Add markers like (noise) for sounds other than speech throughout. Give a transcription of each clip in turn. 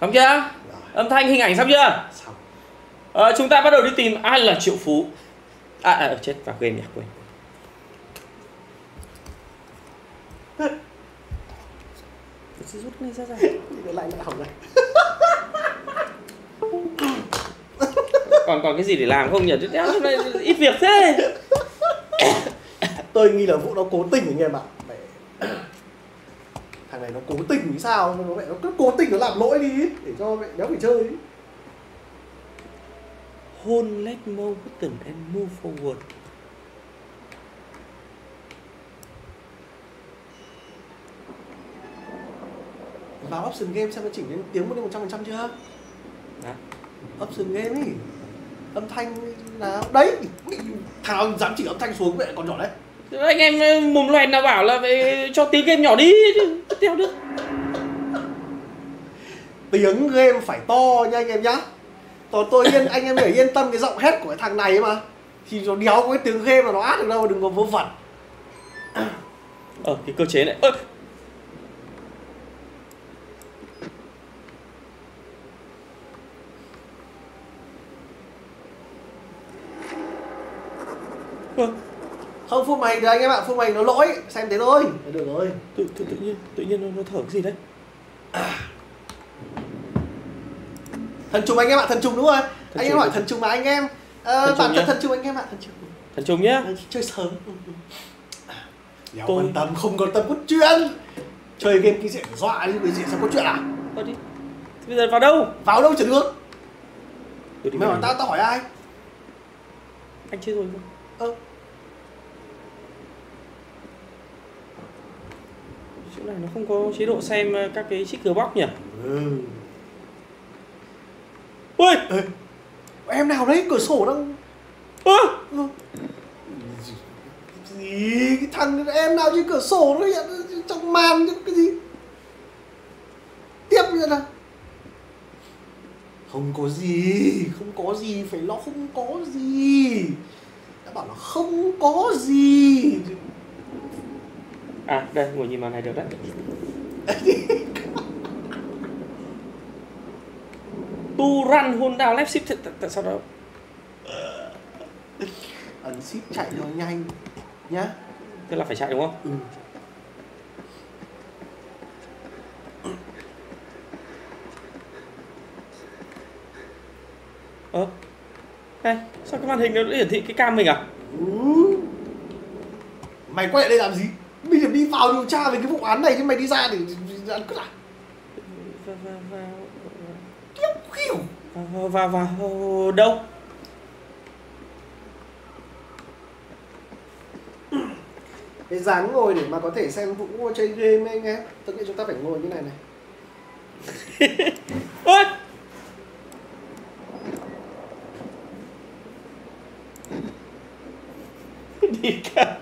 xong chưa? Âm thanh hình ảnh xong chưa? Xong. Ờ, chúng ta bắt đầu đi tìm ai là triệu phú. À, à chết vào game nhỉ quên. (laughs) Rút cái này ra. Ra lại lại hỏng này (laughs) còn còn cái gì để làm không nhỉ? Tiếp theo này ít việc thế. Tôi nghi là vụ nó cố tình anh em ạ Mẹ. Thằng này nó cố tình thì sao? Nó mẹ nó cứ cố tình nó làm lỗi đi để cho mẹ đéo phải chơi. Hold let mo button and move forward. Vào option game xem nó chỉnh đến tiếng một đến một trăm phần trăm chưa? Đó. option game ý. Âm thanh nào? Đấy! Thằng dám chỉnh âm thanh xuống mẹ còn nhỏ đấy anh em mồm loẹt nào bảo là phải cho tiếng game nhỏ đi theo được. Tiếng game phải to nha anh em nhá. Còn tôi yên anh em phải yên tâm cái giọng hét của cái thằng này ấy mà. Thì nó đéo có cái tiếng game mà nó át được đâu đừng có vớ vẩn. (coughs) Ờ cái cơ chế này. Ơ! Ơ, không phun mày được anh em ạ phun mày nó lỗi xem thế thôi. Được rồi. Tự, tự, tự nhiên tự nhiên nó, nó thở cái gì đấy? Thần trùng anh em ạ thần trùng đúng rồi. Anh em hỏi thần trùng mà anh em. Ờ, Thần bản thân thần trùng anh em ạ thần trùng. Thần trùng nhá. Ờ, chơi sớm. Đéo Tôi- quan tâm không quan tâm cốt truyện chơi game kia sẽ dọa đi cái gì sao cốt truyện à? Thôi đi. Thế bây giờ vào đâu? Vào đâu chả được. Mày hỏi tao tao hỏi ai? Anh chơi rồi không ơ này nó không có chế độ xem ờ, các cái chiếc cửa box nhỉ? Ừ. ui Ê, em nào đấy? Cửa sổ đang ơ! Ừ. gì? Cái thằng em nào trên cửa sổ nó hiện trong màn chứ cái gì? Tiếp như nào. Không có gì không có gì phải lo không có gì. Đã bảo là không có gì à đây ngồi nhìn màn này được đấy. (laughs) Tu run hold down left shift tại- sao đó ấn ship chạy cho nhanh nhá. Tức là phải chạy đúng không? Ừ. ờ đây sao cái màn hình nó hiển thị cái cam mình à? Ừ. mày quay lại đây làm gì bây giờ đi vào điều tra về cái vụ án này chứ mày đi ra để ăn cướp à? Vào vào vào. Vào vào, đâu? Cái dáng ngồi để mà có thể xem vũ chơi game ấy anh em tất nhiên chúng ta phải ngồi như này này. (laughs) Ôi! (laughs) Đi cả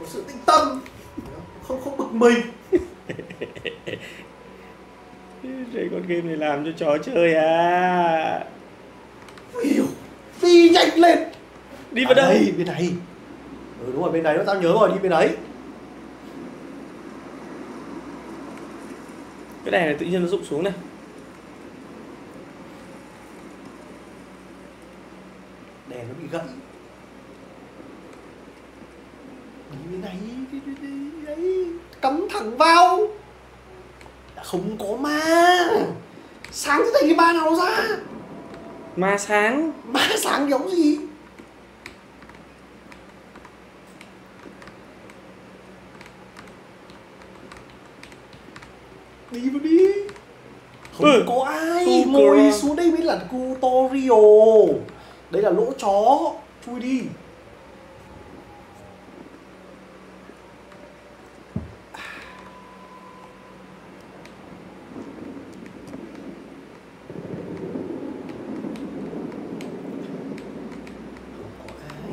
có sự tĩnh tâm. Không không bực mình. Đây con game này làm cho chó chơi à? Đi nhanh lên. Đi À vào đâu đây. bên này. Ừ đúng rồi bên này đó tao nhớ rồi đi bên đấy. Cái này tự nhiên nó rụng xuống này đèn nó bị gãy đi bên này đi, đi, đi, đi, đấy cắm thẳng vào. Đã không có ma. Sáng thế này cái ma nào ra? Ma sáng. Ma sáng giống gì? Đi vào đi. Không Ừ. có ai. Cờ. xuống đây mới là tutorial đây là lỗ chó. Chui đi.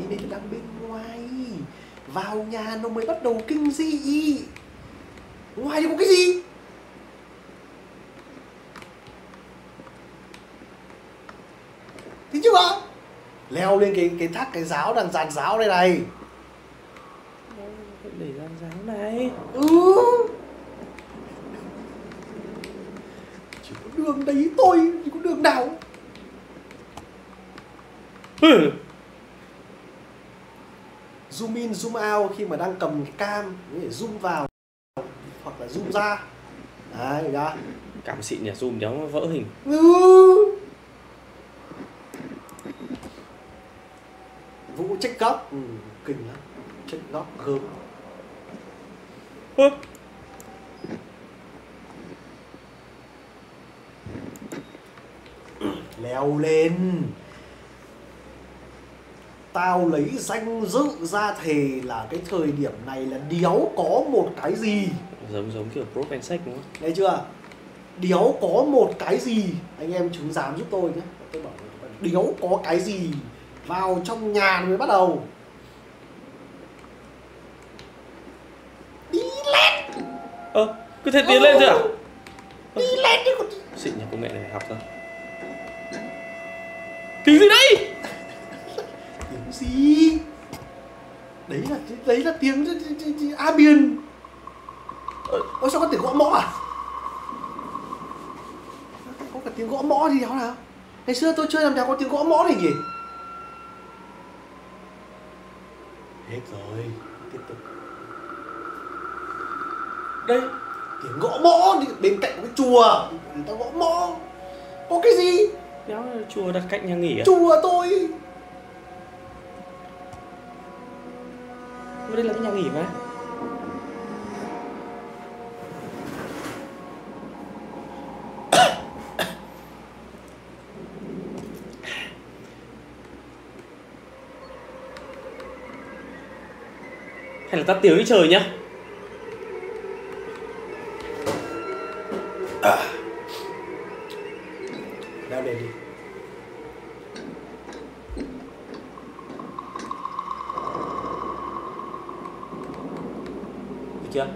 Đây đang bên ngoài. Vào nhà nó mới bắt đầu kinh dị. Ngoài thì có cái gì Thấy chưa? Leo lên cái cái thác cái giáo đằng giàn giáo đây này. Để ra giáo này Ừ Chỉ có đường đấy thôi Chỉ có đường nào ừ. Zoom in, zoom out khi mà đang cầm cái cam thể zoom vào Hoặc là zoom ra Đấy, ra cảm xịn nhỉ zoom đéo vỡ hình Ừ. Check góc ừ, Kinh lắm. Check góc gớm. Leo lên. Tao lấy danh dự ra thề là cái thời điểm này là đéo có một cái gì? Giống giống kiểu prop and sex đúng không? Nghe chưa? Đéo có một cái gì? Anh em chứng giám giúp tôi nhé. Tôi bảo đéo có cái gì Vào trong nhà mới bắt đầu. Đi lên. Ơ cứ thế tiến lên thôi à? Đi lên đi còn xịn nhỉ công nghệ này học thôi. Tiếng gì đây Tiếng gì? Đấy là đấy là tiếng A Biên. Ôi sao có tiếng gõ mõ à? Có cả tiếng gõ mõ gì đó nào Ngày xưa tôi chơi làm sao có tiếng gõ mõ này nhỉ Hết rồi Tiếp tục. Đây Tiếng gõ mõ bên cạnh cái chùa. Người ta gõ mõ. Có cái gì? Đéo chùa đặt cạnh nhà nghỉ à? Chùa tôi. Đây là cái nhà nghỉ mà hay là ta tiếng đi trời nhá Leo lên đi được chưa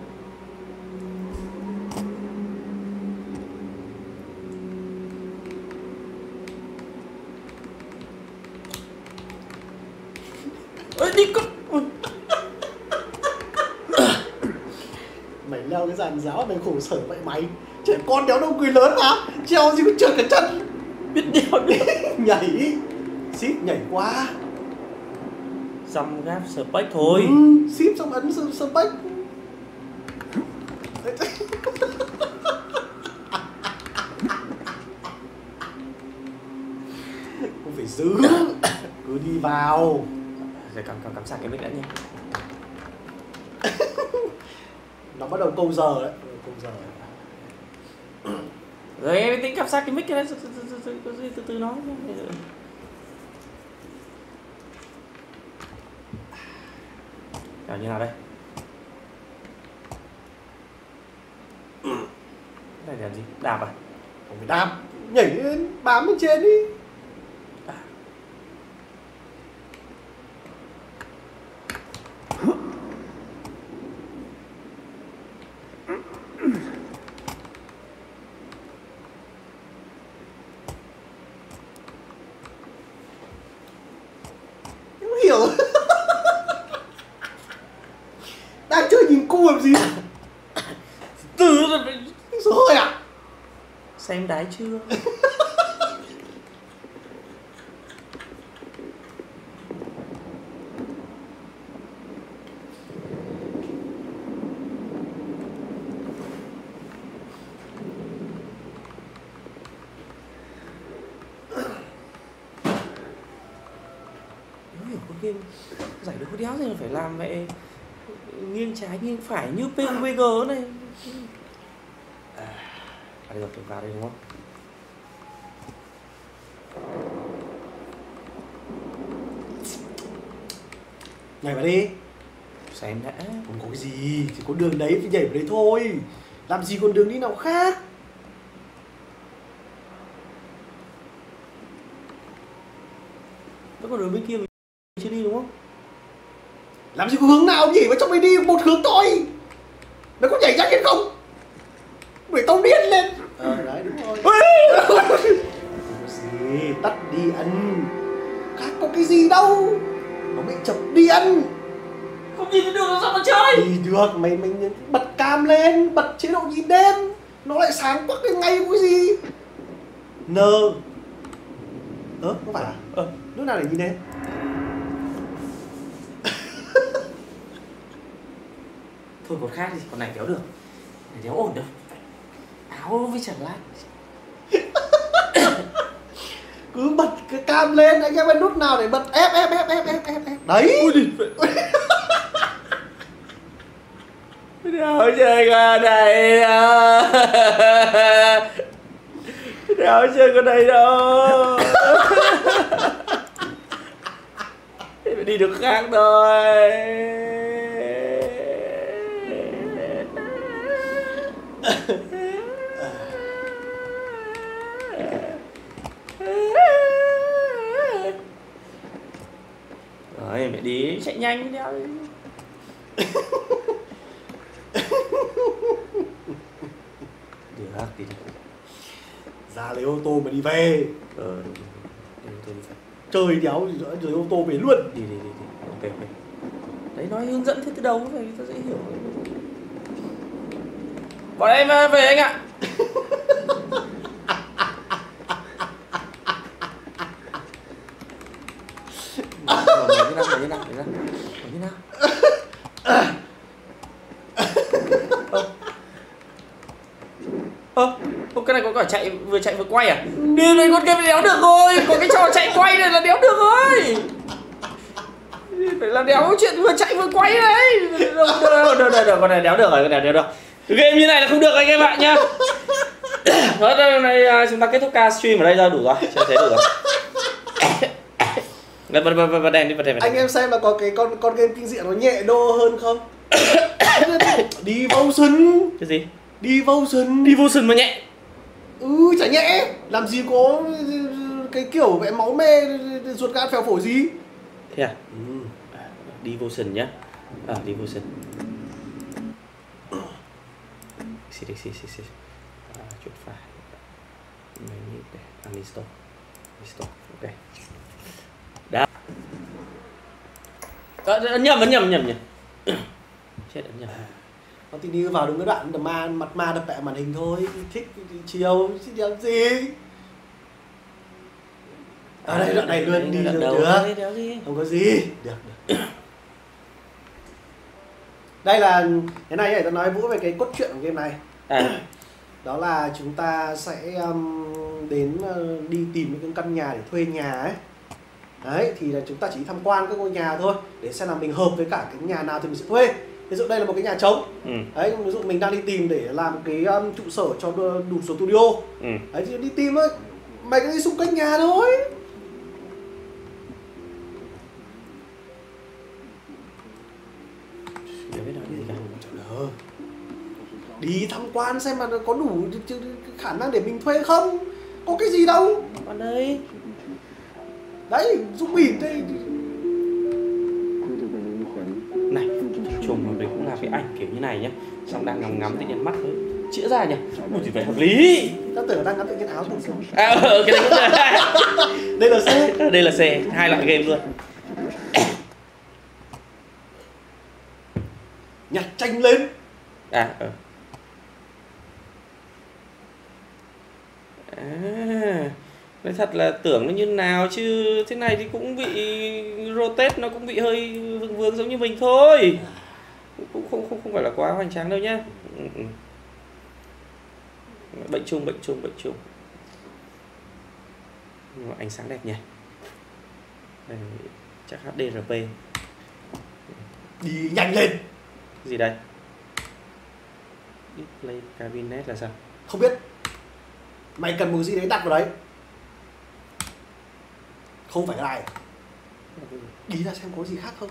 ơi đi con Ui. mày leo mày khổ sở vậy mày? Trẻ con đéo đâu cười lớn mà. Treo gì cũng trượt cả chân. Biết đeo đi (laughs) nhảy. Ship nhảy qua dăm gáp spec thôi. Ừ, ship xong ấn bách (laughs) không phải giữ. Cứ đi vào. Rồi cầm cầm cầm sạc cái mic đã nha. (laughs) Nó bắt đầu câu giờ đấy câu giờ rồi cầm sạc cái mic cái đấy từ từ từ từ từ, từ, từ nói nhá. Nào như nào đây? Cái này là gì? Đạp à? Không phải đạp nhảy lên bám lên trên đi Không hiểu đang chơi nhìn cu làm gì? Từ rồi số hơi à xem đái chưa? Hiểu game giải được đéo gì là phải làm vậy? Nghiêng trái nghiêng phải như PUBG này. À, à được tôi vào đây đúng không? Nhảy vào đi. Xem đã không có cái gì chỉ có đường đấy phải nhảy vào đấy thôi. Làm gì còn đường đi nào khác? Vẫn còn đường bên kia mình chưa đi đúng không làm gì có hướng nào nhảy vào trong mày đi một hướng thôi. Mày có nhảy ra hết không? Mày tao điên lên. Ờ đấy đúng rồi. Gì? Tắt đi ăn. Khác có cái gì đâu. Nó bị chập đi ăn. Không nhìn được sao mà chơi? Đi được, mày mày nhấn- bật cam lên, bật chế độ nhìn đêm. Nó lại sáng quắc lên ngay cái gì? N Ơ, không phải à? ờ. Lúc nào để nhìn đêm? Thôi còn khác thì còn này đéo được này đéo ổn đâu áo với chẳng lát. (coughs) Cứ bật cái cam lên, anh em ơi nút nào để bật ép ép ép ép ép ép Đấy. Ui đi. (laughs) Đéo chơi con này đâu? Đéo chơi con này đâu? (laughs) Thế phải đi được khác thôi rồi mẹ đi. Chạy nhanh đéo đi được thì Ra lấy ô tô mà đi về. Ờ đúng phải Chơi đéo gì nữa, rồi ô tô về luôn. Đi đi đi đi. Ok ok. Đấy nói hướng dẫn thế từ đầu phải ta dễ hiểu bọn em ờ, về anh ạ nào, nào, nào, nào. Ơ, cái này có cả chạy vừa chạy vừa quay à? Đi đây con game này đéo được rồi, có cái trò chạy quay này là đéo được rồi. Phải là đéo chuyện vừa chạy vừa quay đấy. Được, được, được, được, con này đéo được rồi, con này đéo được. Game như này là không được anh em ạ nhá. (laughs) Thôi, hôm nay à, chúng ta kết thúc ca stream ở đây ra đủ rồi, chưa thấy đủ rồi. Bật bật bật bật đèn đi, bật đèn. bật đèn. Anh em xem là có cái con con game kinh dị nó nhẹ đô hơn không? (coughs) đi Devotion Cái gì? Devotion Devotion mà nhẹ. Ừ chả nhẹ Làm gì có cái kiểu vẽ máu me ruột gan phèo phổi gì Thế à? ừ. Devotion nhá. À, Devotion. Xì đi, xì, xì, xì. À, chuột phải. Nhịp để uninstall. Install. Ok. Đã. À, ấn nhầm, ấn nhầm, nhầm nhầm. (coughs) Chết ấn nhầm. Con tin đi vào đúng cái đoạn mà mặt ma đập bẹ màn hình thôi Thích chiều chứ làm gì À đây đoạn này luôn đi được, được. Không có gì Được được Đây là Cái này để tao nói Vũ về cái cốt truyện của game này À, (coughs) đó là chúng ta sẽ um, đến uh, đi tìm những căn nhà để thuê nhà ấy. Đấy thì là chúng ta chỉ tham quan các ngôi nhà thôi để xem là mình hợp với cả cái nhà nào thì mình sẽ thuê. Ví dụ đây là một cái nhà trống. Ừ, đấy ví dụ mình đang đi tìm để làm cái um, trụ sở cho đủ số studio. Ừ. đấy thì đi tìm thôi. Mày cứ đi xung quanh nhà thôi đi tham quan xem mà nó có đủ khả năng để mình thuê không? Có cái gì đâu. Còn đây. đấy dung bỉn đây. Này chùm mà mình cũng làm cái ảnh kiểu như này nhá. Xong đang ngắm ngắm tự nhiên mắt hơi chĩa ra nhỉ? Ui thì phải hợp lý? Ta tưởng là đang ngắm tự nhiên áo tự xuống à ờ, cái đấy được đây là xe. Đây là xe hai loại game luôn. Nhặt tranh lên. À ờ à nói thật là tưởng nó như nào chứ thế này thì cũng bị rotate nó cũng bị hơi vương vương giống như mình thôi. Cũng không không không phải là quá hoành tráng đâu nhá. Ừ, ừ. bệnh chung bệnh chung bệnh chung. Nhưng mà ánh sáng đẹp nhỉ? Đây, chắc HDRP đi nhanh lên. Gì đây? Display cabinet là sao? Không biết mày cần một gì đấy đặt vào đấy. Không phải cái này đi ra xem có gì khác không.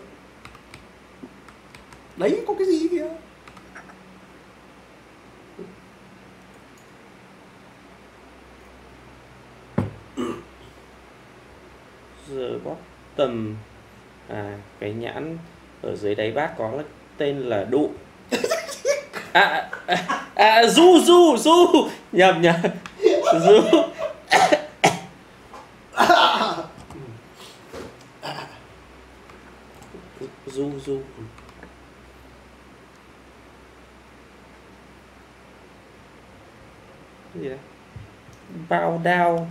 Đấy có cái gì kìa. The bottom à cái nhãn ở dưới đáy bát có tên là đụ. (laughs) À à, à du du du nhầm nhầm giữ du cái gì đấy bảo đao.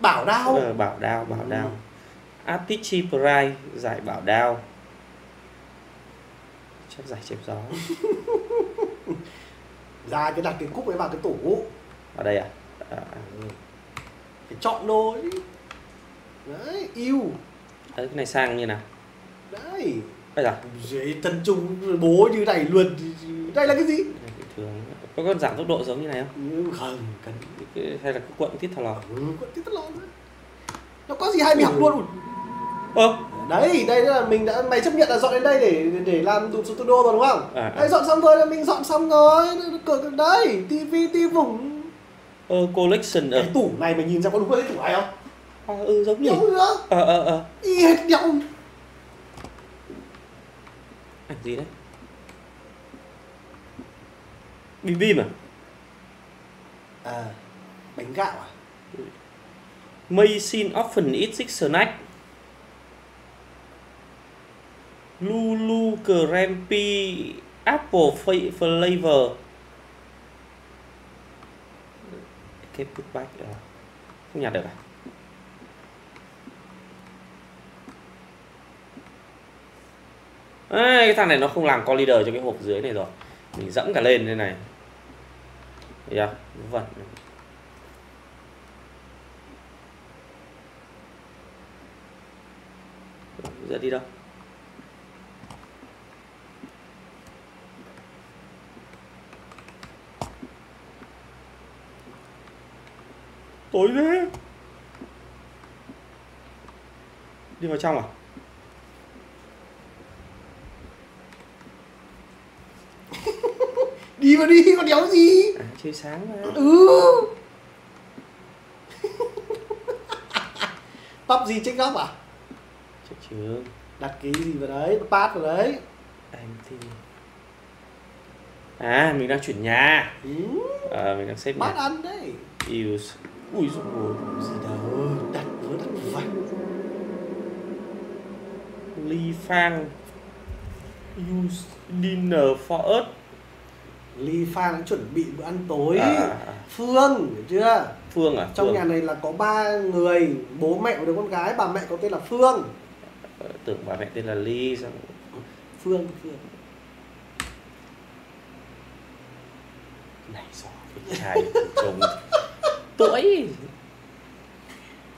Bảo đao? Ờ, bảo đao bảo ừ. đao. Ừ. Atichi Pride giải bảo đao. Chắc giải chép gió. (laughs) Ra cái đặt cái cúc ấy vào cái tủ. Ở đây à? À à, phải chọn thôi đấy yêu đấy, cái này sang như nào đấy bây giờ dưới tân trung bố như này luôn đây là cái gì thường có con giảm tốc độ giống như này không Ừ, không cần hay là cái cuộn tít thò lò ừ, có tí tất lon nữa. nó có gì hay mình học luôn ơ đấy đây là mình đã mày chấp nhận là dọn đến đây để để làm đụp studio rồi đúng không À, à. đây dọn xong rồi là mình dọn xong rồi cửa đây tivi tivi vùng ờ collection ở cái tủ này mày nhìn ra có đúng cái tủ này không? À, ừ giống nhỉ giống nữa. Ờ ờ ờ. Y hệt nhau ảnh gì đấy? Bim bim à? À bánh gạo à? May sin often eat six snack. Lulu Crampi Apple flavor Cái put back. Không nhặt được à? Ê, cái thằng này nó không làm co leader cho cái hộp dưới này rồi. Mình dẫm cả lên thế này. Thấy chưa? Vẩn giờ đi đâu? Tối thế. Đi vào trong à? (laughs) Đi mà đi còn đéo gì? À chơi sáng mà ừ. (laughs) Tóc gì trên góc à? Chắc chưa. Đặt cái gì vào đấy? Pad vào đấy. Anh thì à mình đang chuyển nhà. Ừ, à, mình đang xếp bát ăn đấy. Use ui dồi ôi gì đâu đặt vừa đặt vạch ly phang. Use dinner for us. Ly pha đã chuẩn bị bữa ăn tối. À, phương hiểu chưa? Phương à trong phương. nhà này là có ba người bố mẹ và đứa con gái bà mẹ có tên là phương. Ờ, tưởng bà mẹ tên là ly xong phương phương. Này với trai chồng tuổi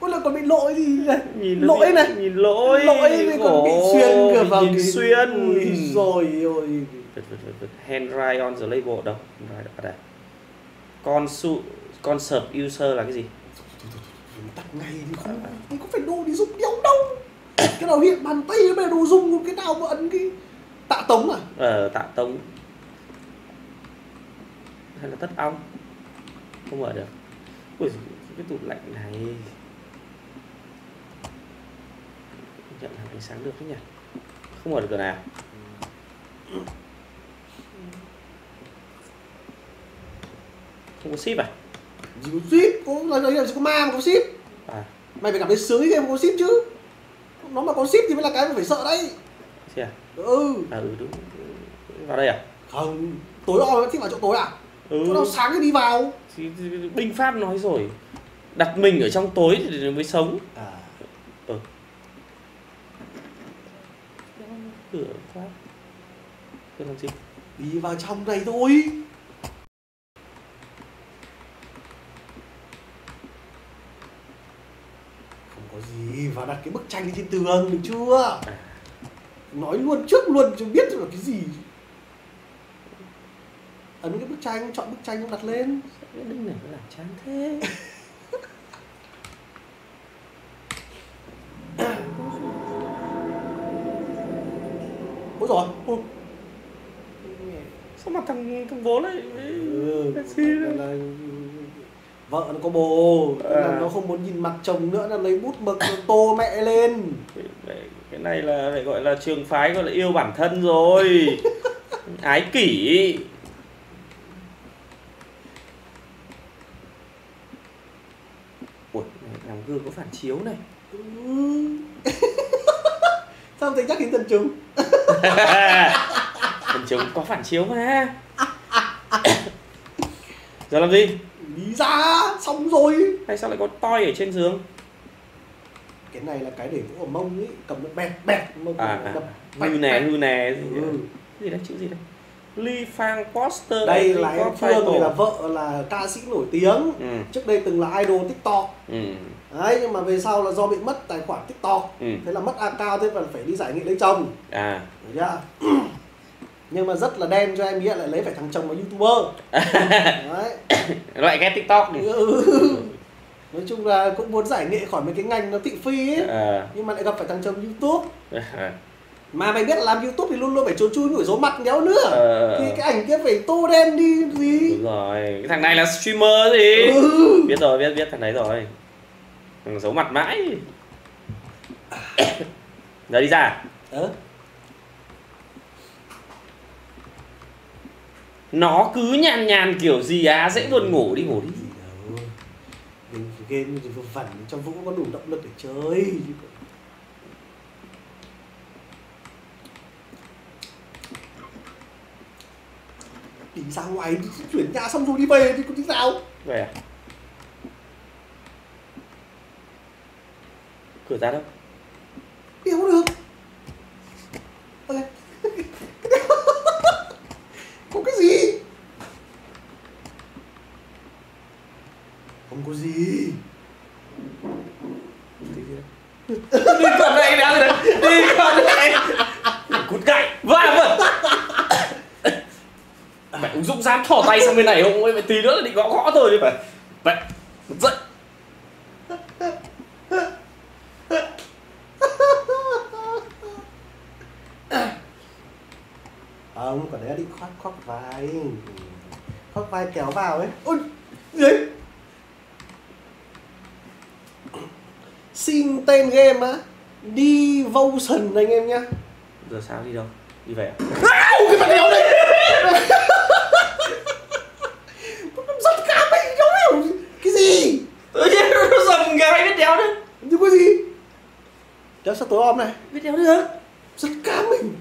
có là còn bị lỗi gì? Này nhìn lỗi bị- này. nhìn lỗi. Lỗi thì còn bị xuyên cả vào nhìn cái xuyên. Ui rồi ôi vật. hand write on the label đâu? Hand write ở đây. Consu concert user là cái gì? Tắt ngay đi không mình có phải đồ đi dùng đéo đâu. Cái nào hiện bàn tay bây giờ đồ dùng cái nào mà ấn cái tạ tống à? Ờ tạ tông hay là tất ong? Không mở được ui cái tủ lạnh này. Nhận làm ánh sáng được đấy nhỉ? Không mở được cửa nào. Không có ship à? Gì có ship có lần đấy gì có ma mà có ship. À. Mày phải cảm thấy sướng khi em có ship chứ. Nó mà có ship thì mới là cái mà phải sợ đấy. Thế à? Ừ. À ừ đúng. Vào đây à? Không tối om thích vào chỗ tối à? Ừ. Chỗ nào sáng thì đi vào thì, binh pháp nói rồi. Đặt mình ở trong tối thì mới sống. À. Ừ. Cửa pháp cửa làm gì? Đi vào trong này thôi. Không có gì vào đặt cái bức tranh lên trên tường được chưa? À, nói luôn trước luôn chứ biết là cái gì. Ấn cái bức tranh chọn bức tranh đặt lên cái đinh này nó làm chán thế. Ôi rồi ôi. sao mà thằng thằng bố lại Ừ, taxi là- vợ nó có bồ À. nó không muốn nhìn mặt chồng nữa là lấy bút mực nó tô mẹ lên. Cái này là phải gọi là trường phái gọi là yêu bản thân rồi. (laughs) Ái kỷ ui gương có phản chiếu này. Ừ. (laughs) sao thấy nhắc đến tần trùng? (laughs) Thần chúng có phản chiếu mà. (coughs) Giờ làm gì? đi ra xong rồi. Hay sao lại có toi ở trên giường? Cái này là cái để vỗ ở mông ấy cầm nó bẹt bẹt mông à, à. đập hư nè hư nè. Gì, Ừ. gì đấy chữ gì đây Lee Fang Poster đây là em Phương là vợ là ca sĩ nổi tiếng. Ừ. Trước đây từng là idol tiktok. Ừ đấy nhưng mà về sau là do bị mất tài khoản tiktok. Ừ. Thế là mất account thế còn phải đi giải nghị lấy chồng. À. Hiểu chưa? (clears throat) Nhưng mà rất là đen cho em nghĩ lại lấy phải thằng chồng là youtuber. (laughs) Đấy. Loại ghét tiktok đi. Ừ. (laughs) nói chung là cũng muốn giải nghệ khỏi mấy cái ngành nó thị phi ấy. À, nhưng mà lại gặp phải thằng chồng youtube. À, mà mày biết là làm youtube thì luôn luôn phải trốn chui nổi dấu mặt đéo nữa. Ờ. thì cái ảnh kia phải tô đen đi gì? Đúng rồi. Cái thằng này là streamer gì? Ừ. biết rồi biết biết thằng đấy rồi giấu mặt mãi. Giờ đi ra Ờ. nó cứ nhàn nhàn kiểu gì á dễ buồn ngủ đi ngủ đi. Mình game thì vừa vẩn cho vũ có đủ động lực để chơi. Đi ra ngoài đi chuyển nhà xong rồi đi về thì có đi sao về à cửa ra đâu? Đéo được. (laughs) Có cái gì? Không có gì. Đi con này đéo rồi. Đi con này. Cút gậy. Va vẩn mẹ ông dũng dám thò tay sang bên này không? Mẹ tí nữa là định gõ gõ thôi đi phải vậy dậy không còn đấy là đi khoác khoác vai vai kéo vào ấy. Ôi gì? Đấy xin tên game á. Devotion anh em nhá. Giờ sao đi đâu? Đi về à? Ау, cái mặt đéo này Giật cả mày không hiểu Cái gì? Tự nhiên dầm cái biết đéo đấy Nhưng có gì? Đéo sao tối om này biết đéo được Giật cả mình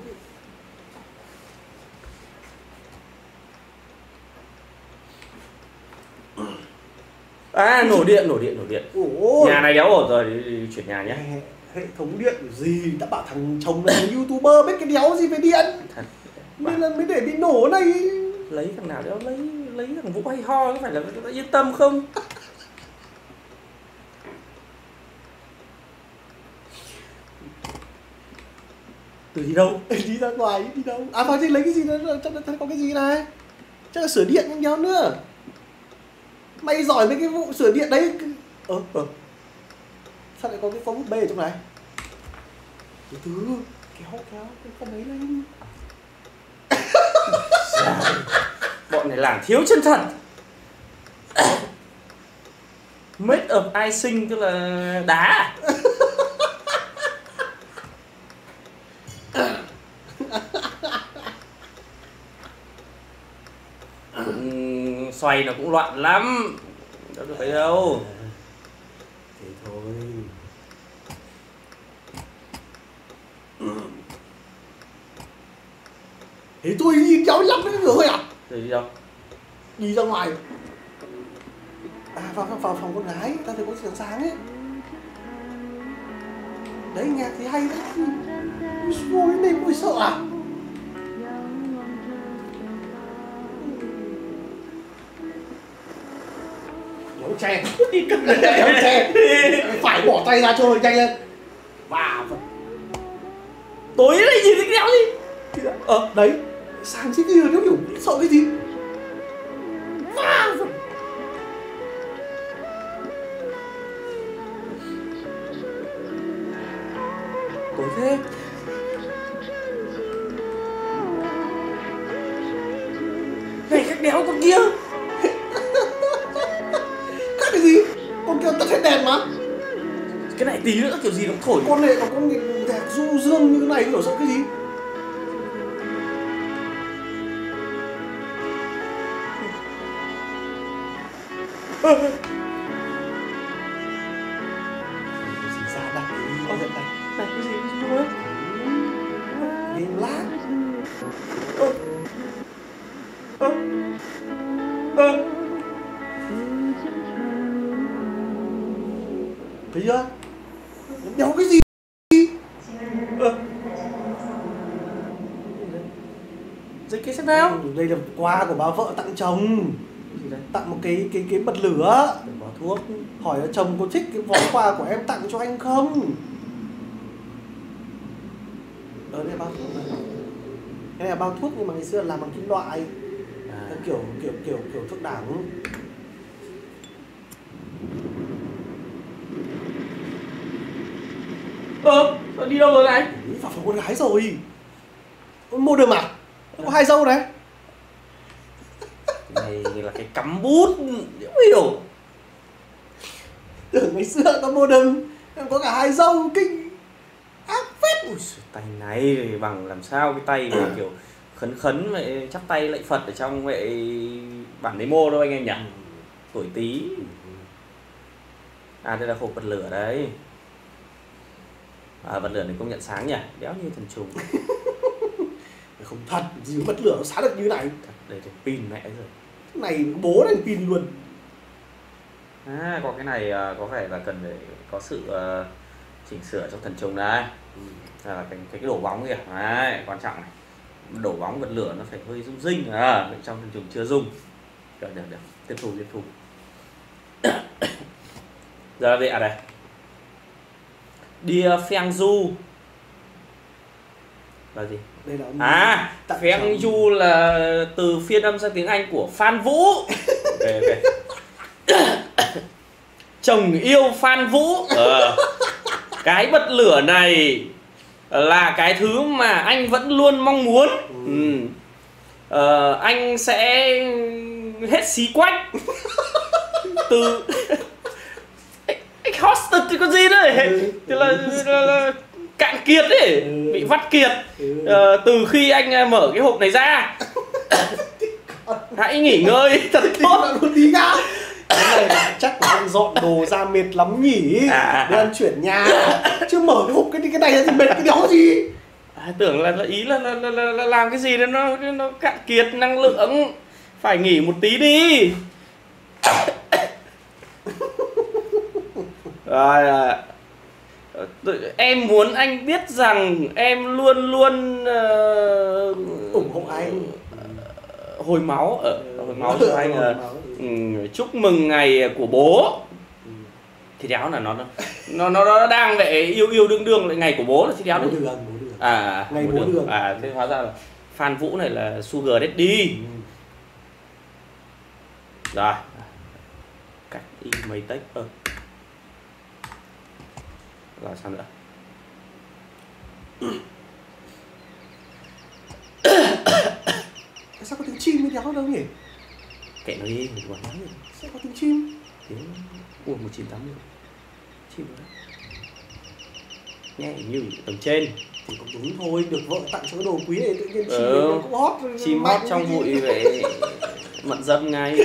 à nổ điện nổ điện nổ điện. Ôi. Nhà này đéo ổn rồi đi, đi, chuyển nhà nhé. Hệ, thống điện gì đã bảo thằng chồng này là youtuber biết cái đéo gì về điện? Thật. Nên là mới để bị nổ này. Lấy thằng nào đéo lấy lấy thằng vũ hay ho có phải là yên tâm không? (laughs) Từ đi đâu? Đi ra ngoài đi đâu? À phải thì lấy cái gì đó Trong đó có cái gì này? Chắc là sửa điện nhưng đéo nữa Mày giỏi mấy cái vụ sửa điện đấy. Ờ ờ. Sao lại có cái có bút bê ở trong này? Từ từ Kéo kéo cái phần đấy lên. (laughs) Bọn này làm thiếu chân thật. (coughs) Made of icing tức là đá (laughs) à? cũng xoay nó cũng loạn lắm. Đâu được thấy đâu. Thế thôi. Thế tôi nhìn cháu lắm cái nữa thôi à? Rồi đi đâu? Đi ra ngoài. À vào, vào, vào phòng con gái. Ta thấy có sáng sáng ấy. Đấy nhạc thì hay đấy. Ôi này phải sợ à Đéo che. (laughs) Đéo che. (laughs) Phải bỏ tay ra cho nhanh lên. Và tối này nhìn thấy cái đéo gì Ờ đấy Sáng chứ kia nó hiểu sợ cái gì. Và tối thế. Này các đéo con kia tí nữa kiểu gì nó cũng thổi. Con này có nghịch nhạc du dương như thế này, hiểu sợ cái gì? Cái quà của bà vợ tặng chồng. Tặng một cái cái cái bật lửa. Bỏ thuốc. hỏi là chồng có thích cái món quà của em tặng cho anh không? Ở đây bao thuốc này. Đây là bao thuốc nhưng mà ngày xưa làm bằng kim loại. À. kiểu kiểu kiểu kiểu thuốc đắng Ờ, đi đâu rồi này? Ý, vào phòng con gái rồi. Mua được mà có hai dâu đấy Này là cái cắm bút, không hiểu. tưởng ngày mua đừng có cả hai dâu kinh ác phết Ui, tay này bằng làm sao cái tay mà kiểu khấn khấn vậy chắp tay lạy Phật ở trong vậy bản demo đâu anh em nhỉ? Tuổi tí. À đây là hộp bật lửa đấy. À, bật lửa này công nhận sáng nhỉ, đéo như thần trùng. (laughs) không thật gì bật lửa nó sáng được như này Thật, đây pin mẹ rồi. Này bố thành pin luôn À, có cái này à, có vẻ là cần phải có sự à, chỉnh sửa trong thần trùng đây. À, là cái, cái đổ bóng kìa, đấy, quan trọng này. Đổ bóng bật lửa nó phải hơi rung rinh, à, bên trong thần trùng chưa rung. Được, được, được, tiếp thu, tiếp thu. (coughs) Giờ là gì à đây? Dear Pheng Du là gì? đây là À, chồng. Du là từ phiên âm sang tiếng Anh của Phan Vũ. (laughs) Về về. Chồng yêu Phan Vũ. Ờ. (laughs) Cái bật lửa này là cái thứ mà anh vẫn luôn mong muốn. Ừ. Ờ, anh sẽ hết xí quách (laughs) từ anh, hosted thì có gì đấy Ừ. thì là, là, là cạn kiệt ấy Ừ. bị vắt kiệt. Ờ, từ khi anh mở cái hộp này ra (laughs) hãy nghỉ ngơi thật tốt cái này chắc là anh dọn đồ ra mệt lắm nhỉ? À, à, để à. anh chuyển nhà. Chứ mở cái hộp cái cái này thì mệt cái đéo gì? À, tưởng là, là ý là, là, là, là, là làm cái gì đó nó nó cạn kiệt năng lượng. Phải nghỉ một tí đi. Rồi tự- em muốn anh biết rằng em luôn luôn ờ, ủng hộ anh hồi máu ở hồi máu cho anh Hồi ờ, ừ, chúc mừng ngày của bố. Ừ. thì đéo là nó nó nó nó đang vậy yêu yêu đương đương lại ngày của bố là thì đéo bố đường bố đường à Ngày bố bố đường. à thế hóa ra là Phan Vũ này là Sugar Daddy. Ừ. rồi. Cách y mấy tách ơ rồi sao nữa sao có tiếng chim mới đéo đâu nhỉ? Kệ nó đi đừng nói gì sao có tiếng chim? Tiếng ủa một chín tám chim đó. Nghe như ở tầng trên. Thì cũng đúng thôi được vợ tặng cho đồ quý này tự nhiên chim Ừ. nó cũng hot chim hót trong bụi vậy mận dâm ngay.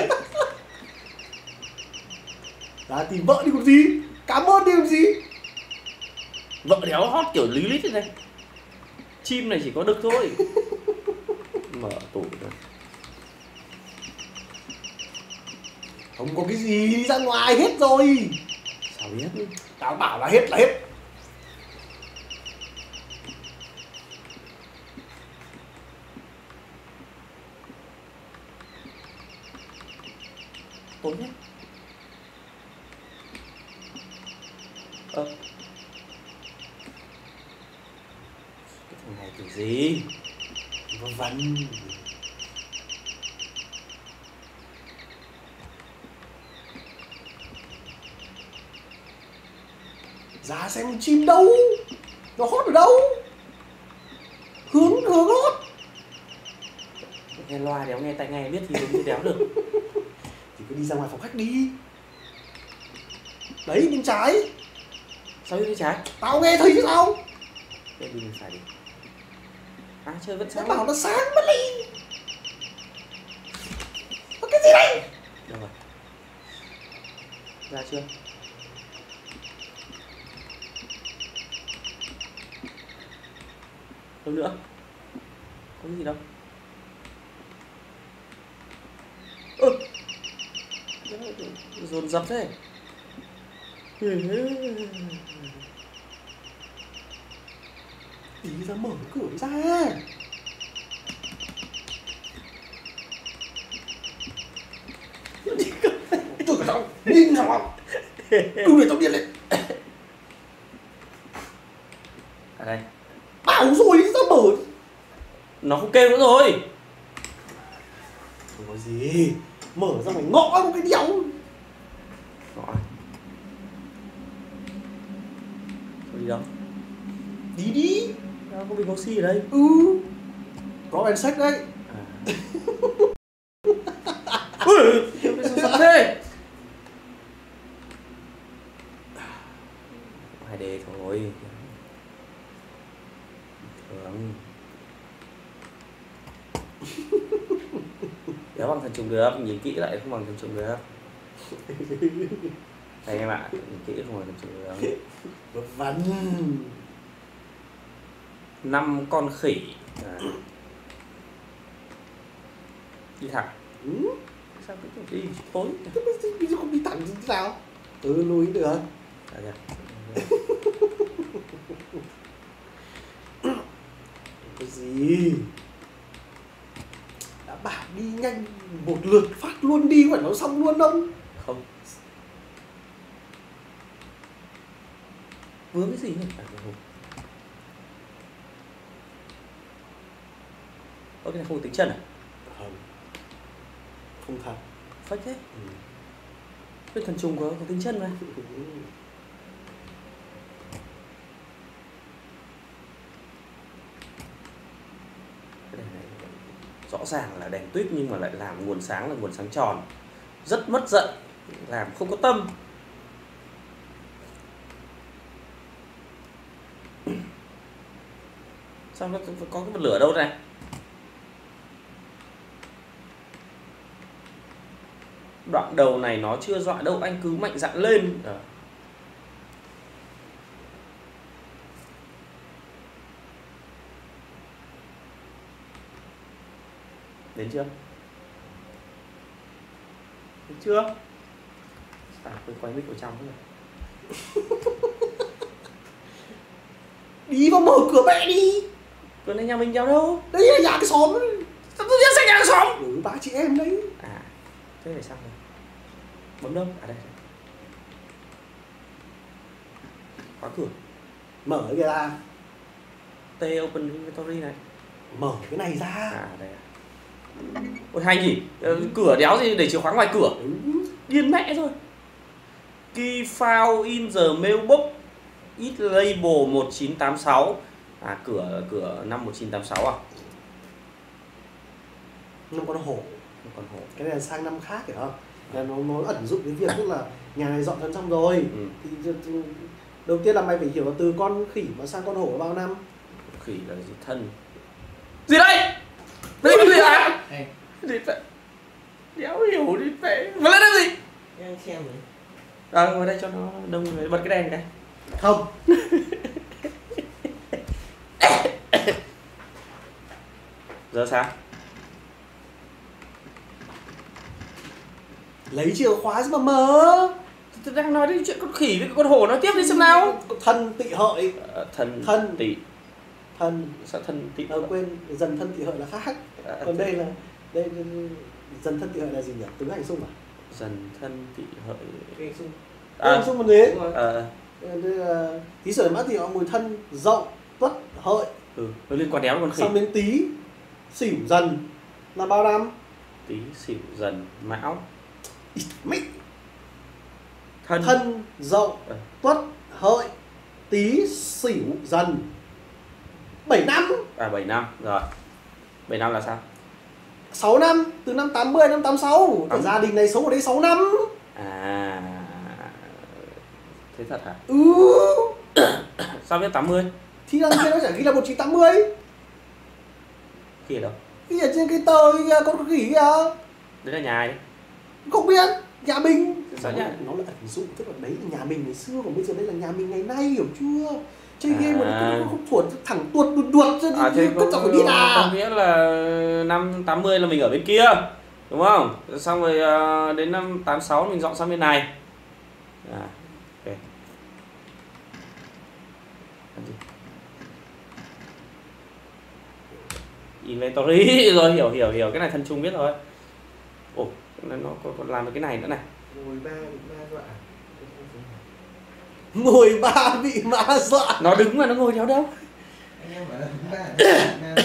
Đã tìm vợ đi còn gì? Cảm ơn đi làm gì? Vợ đéo hót kiểu lý lít thế này. Chim này chỉ có đực thôi (laughs) mở tủ ra Không có cái gì đi ra ngoài hết rồi. Sao biết? Tao bảo là hết là hết. Tốt nhất. Ờ. Cái thằng này kiểu gì? Vân Ra xem chim đâu. Nó hot ở đâu? Hướng hướng hot. Nghe loa đéo nghe tai nghe biết thì đúng đéo được. (laughs) Thì cứ đi ra ngoài phòng khách đi. Đấy bên trái. Sao cái trái? Tao nghe thấy chứ sao? Để đi bên phải đi à chơi vẫn sáng bảo nó sáng mất đi Có cái gì đây? Đâu rồi. Ra chưa? Đâu nữa. Có gì đâu. Ơ. Dồn dập thế tí ra. Mở cửa ra Trời ơi, tao điên sao không? Cứ để tao điên lên. Ở đây. Bảo rồi sao mở nó không kêu nữa rồi. Không có gì. Mở ra mày ngõ một cái đéo Ngõ à? Thôi đi đâu Đi đi Đâu có bình oxy ở đây? Ừ. Có đèn sách đấy. À. (laughs) Ui, sao sắp thế? 2D thôi. Thường. (laughs) Đéo bằng thần trùng được, nhìn kỹ lại không bằng thần trùng được. (laughs) Đây em ạ, nhìn kỹ không bằng thần trùng được. Vắn năm con khỉ. À. đi thẳng. Ừ. Sao cứ đi. tối bây- giờ không đi thẳng thì nào Ừ lùi được. À, dạ. (laughs) Cái gì? Đã bảo đi nhanh một lượt phát luôn đi phải nó xong luôn không? Không. Vướng cái gì nhỉ cái này không có tính chân à? Không. Không thật. Phách thế? Ừ. Cái thần trùng có, có tính chân mà. Này rõ ràng là đèn tuyết nhưng mà lại làm nguồn sáng là nguồn sáng tròn. Rất mất giận Làm không có tâm. Sao nó có cái bật lửa đâu này Đoạn đầu này nó chưa dọa đâu Anh cứ mạnh dạn lên. Đến chưa? Đến chưa? À, tôi quay mic ở trong này (laughs) Đi vào mở cửa mẹ đi Cửa này nhà mình vào đâu? Đây là nhà cái xóm. Sao tự nhiên sang nhà hàng xóm? Ừ ba chị em đấy À, thế phải sao rồi? Bấm đâu? À đây. Khóa cửa. Mở cái ra. T open inventory này. Mở cái này ra. À đây à. Ôi hay nhỉ. Ờ, Cửa đéo gì để chìa khóa ngoài cửa. Ừ. Điên mẹ rồi. Key found in the mailbox. It label 1986 À cửa cửa năm 1986 à? Năm con hổ. Không còn hổ. Cái này là sang năm khác hiểu không là nó, nó ẩn dụng cái việc tức là nhà này dọn thân xong rồi. Ừ. thì thì- đầu tiên là mày phải hiểu là từ con khỉ mà sang con hổ là bao năm? Khỉ là gì? Thân. Gì đây? Đây là gì à Gì vậy Đéo hiểu đi mẹ Mà lên đây gì? Đang xem rồi. À ngồi đây cho nó đông người. Bật cái đèn cái không. (laughs) Giờ sao lấy chìa khóa ra mà mở Tôi đang nói đến chuyện con khỉ với con hổ nói tiếp đi xem nào. Thân tị hợi. Ờ, Thần Thân. tị. Thân. Sao thân tị ờ, quên dần thân tị hợi là khác. À, còn đây là đây, dần thân tị hợi là gì nhỉ? Tứ hành xung à? Dần thân tị hợi. Xung. tứ hành À, xung còn thế Đúng rồi. ờ, đây là tí sởi mã tị họ mùi thân dậu tuất hợi. Ừ, nó liên quan đéo đến con khỉ. Sang đến tí xỉu dần. Là bao năm? Tí xỉu dần mão Mày Thân. Thân dậu Ừ. tuất hợi tí xỉu dần. 7 năm. À 7 năm. Rồi. 7 năm là sao? 6 năm. Từ năm 80 năm 86 cả Tám- gia đình này sống ở đây 6 năm. À. Thế thật hả? Ừ. (coughs) Sao biết 80 thì đằng kia nó chả ghi là 1980 Khi ở đâu? Ghi ở trên cái tờ kia con khỉ kìa Đấy là nhà ai đấy không biết nhà mình. Sao nhá nó là ẩn dụ tức là đấy là nhà mình ngày xưa còn bây giờ đây là nhà mình ngày nay hiểu chưa? Chơi à. game mà nó à. không, không thuột thẳng tuột đuột đuột ra à, thì cất chẳng phải biết à có nghĩa là năm 80 là mình ở bên kia đúng không? Xong rồi à, đến năm 86 mình dọn sang bên này. À, okay. inventory (laughs) rồi hiểu hiểu hiểu. Cái này thân trung biết rồi. Ồ nó nó còn còn làm được cái này nữa này. Ngồi ba bị ma dọa. Ngồi ba bị ma dọa. Nó đứng mà nó ngồi đéo đâu. Anh em bảo là ba ba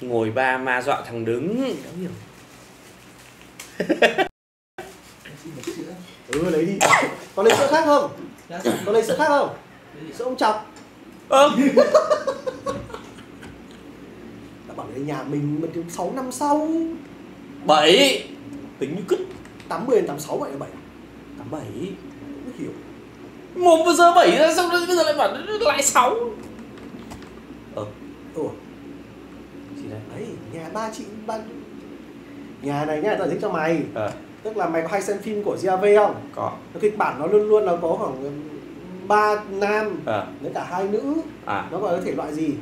ngồi ba ma dọa thằng đứng. Đéo hiểu. Anh xin một sữa ừ lấy đi. Có lấy sữa khác không? Dạ. Có lấy sữa khác không? Sữa ông chọc. Ơ (laughs) đã bảo là nhà mình mà ถึง 6 năm sau. Bảy. Tính như cứt. 80 đến 86 vậy là bảy. Tám bảy. Không hiểu. Một bây giờ bảy ra xong rồi bây giờ lại bảo lại sáu? Ờ. Ủa? Gì đây? Đấy nhà ba chị ba nhà này nhá tao thích cho mày. Ờ. Tức là mày có hay xem phim của GAV không? Có. Nó kịch bản nó luôn luôn là có khoảng ba nam ờ. với cả hai nữ. À. Nó gọi là thể loại gì